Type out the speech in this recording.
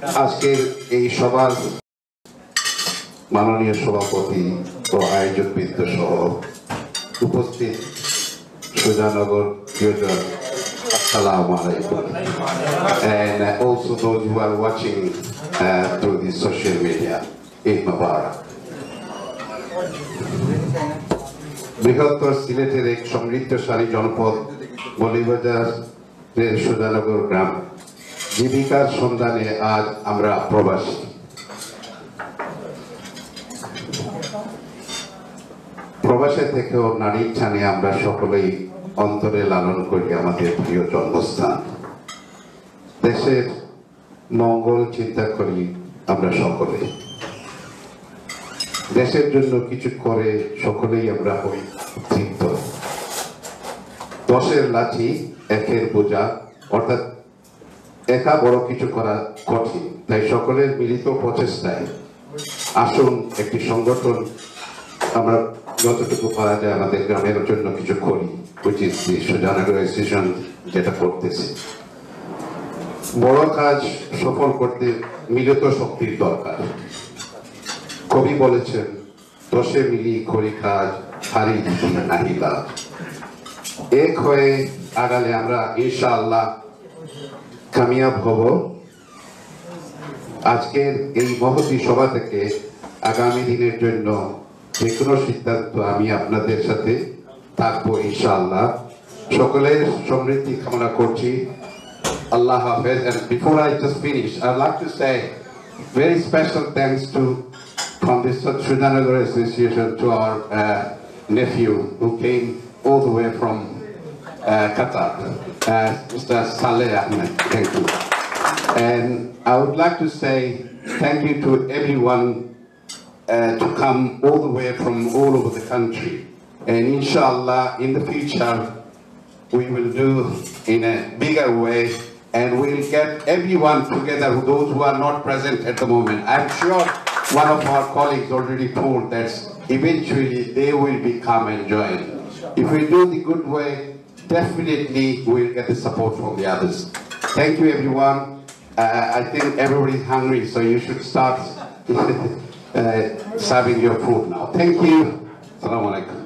আজকের এই সভার মাননীয় সভাপতি ও আয়োজকবৃন্দ সহ উপস্থিত সুজানগর প্রিয়জন আসসালামু আলাইকুম and also those who are watching uh, through the social media in Mubarak. বৃহত্তর সিলেটের এক সমৃদ্ধশালী জনপদ মলিবাজারের সুজানগর গ্রাম জীবিকার সন্ধানে আজ আমরা প্রবাসী। প্রবাসে থেকেও নারীর ছানে আমরা সকলেই অন্তরে লালন করি আমাদের প্রিয় জন্মস্থান। দেশের মঙ্গল চিন্তা করি আমরা সকলে। দেশের জন্য কিছু করে সকলেই আমরা হই তৃপ্ত দশের লাঠি, একের বোঝা, অর্থাৎ একা বড় কিছু করা কঠিন। তাই সকলের মিলিত প্রচেষ্টায় আসুন, একটি সংগঠন আমরা যতটুকু পারা যায় আমাদের গ্রামের জন্য কিছু করি যেটা করতেছি। বড় কাজ সফল করতে মিলিত শক্তির দরকার। কবি বলেছেন, দশে মিলি করি কাজ, হারি নাহি এক হয়ে আগালে আমরা ইনশাআল্লাহ কামিয়াব হব। আজকের এই মহতি সভা থেকে আগামী দিনের জন্য যে কোনো সিদ্ধান্ত আমি আপনাদের সাথে থাকব ইনশাআল্লাহ। সকলের সমৃদ্ধি কামনা করছি। আল্লাহ হাফেজ। And before I just finish I love to say very special thanks to from this Sujanagar association to our nephew who came all the way from uh, Qatar, uh, Mr. Saleh Ahmed. Thank you. And I would like to say thank you to everyone uh, to come all the way from all over the country. And inshallah, in the future, we will do in a bigger way and we'll get everyone together, those who are not present at the moment. I'm sure one of our colleagues already told that eventually they will become and join. If we do the good way, definitely we'll get the support from the others. Thank you, everyone. Uh, I think everybody's hungry, so you should start uh, serving your food now. Thank you. Assalamu alaikum.